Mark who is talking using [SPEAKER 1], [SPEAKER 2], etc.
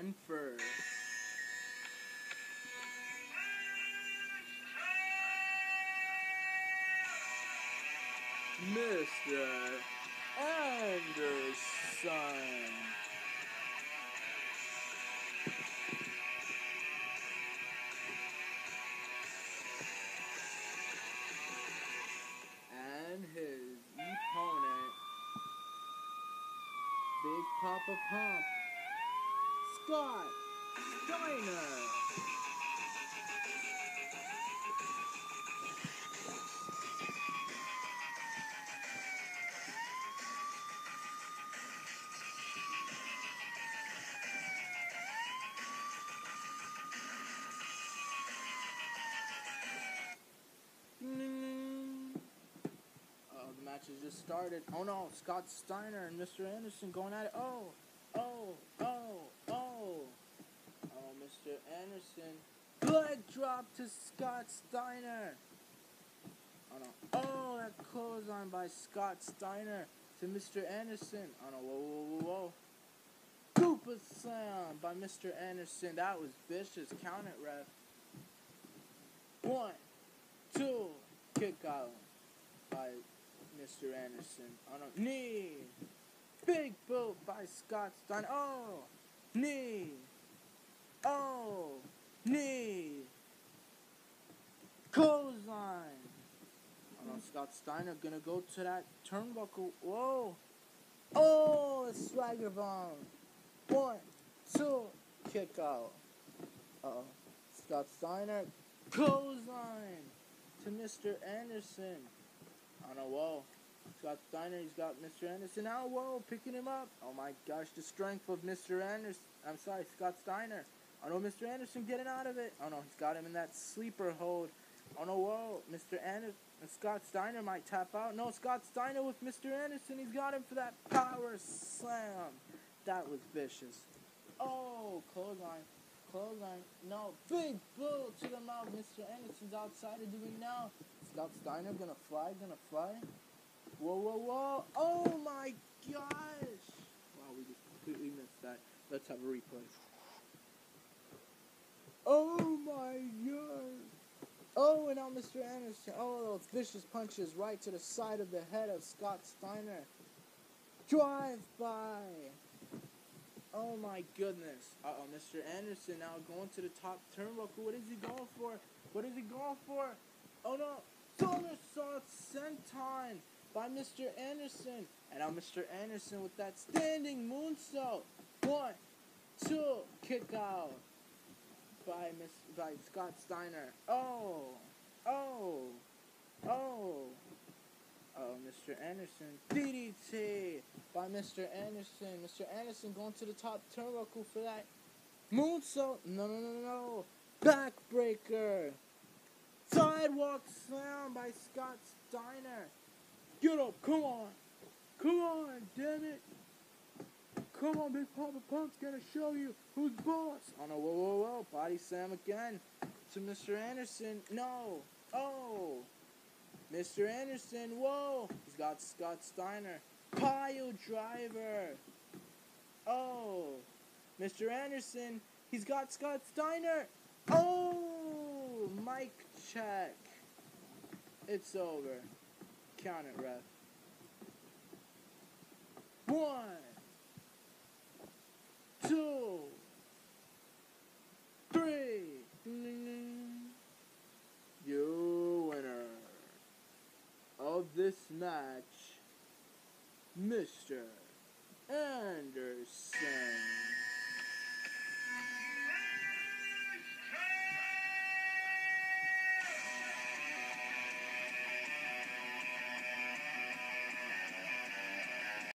[SPEAKER 1] And first, Mr. Anderson. And his opponent, Big Papa Pump, Scott Steiner. Mm. Oh, the match has just started. Oh no, Scott Steiner and Mr. Anderson going at it. Oh, oh, oh. Mr. Anderson. Leg drop to Scott Steiner. Oh no. Oh, that clothesline by Scott Steiner to Mr. Anderson. Oh no, whoa, whoa, whoa, whoa. Koopa slam by Mr. Anderson. That was vicious. Count it, ref. One, two, kick out by Mr. Anderson. On a knee. Big boot by Scott Steiner. Oh, knee. Oh, knee. Clothesline. Oh, no, Scott Steiner gonna go to that turnbuckle. Whoa. Oh, swagger bomb. One, two, kick out. Uh-oh. Scott Steiner, clothesline to Mr. Anderson. On a wall. Scott Steiner, he's got Mr. Anderson now. Whoa, picking him up. Oh my gosh, the strength of Mr. Anderson. I'm sorry, Scott Steiner. Oh no, Mr. Anderson getting out of it. Oh no, he's got him in that sleeper hold. Oh no, whoa, Mr. Anderson. Uh, Scott Steiner might tap out. No, Scott Steiner with Mr. Anderson. He's got him for that power slam. That was vicious. Oh, clothesline. Clothesline. No, big boot to the mouth. Mr. Anderson's outside of doing now. Scott Steiner gonna fly, gonna fly. Whoa, whoa, whoa. Oh my gosh. Wow, we just completely missed that. Let's have a replay. Oh my god. Oh, and now Mr. Anderson. Oh, those vicious punches right to the side of the head of Scott Steiner. Drive by. Oh my goodness. Uh oh, Mr. Anderson now going to the top turnbuckle. What is he going for? What is he going for? Oh no. Somersault senton by Mr. Anderson. And now Mr. Anderson with that standing moonsault. One, two, kick out by Miss by Scott Steiner. Oh, oh, oh. Oh, Mr. Anderson. DDT by Mr. Anderson. Mr. Anderson going to the top turnbuckle for that moonsault. No, no, no, no. Backbreaker. Sidewalk slam by Scott Steiner. Get up, come on. Come on, damn it. Come on, Big Papa Pump's gonna show you who's boss. Oh no, whoa, whoa, whoa. Body slam again to Mr. Anderson. No. Oh. Mr. Anderson, whoa. He's got Scott Steiner. Pile driver. Oh. Mr. Anderson, he's got Scott Steiner. Oh. Mic check. It's over. Count it, ref. One, two, three. Your winner of this match, Mr. Anderson.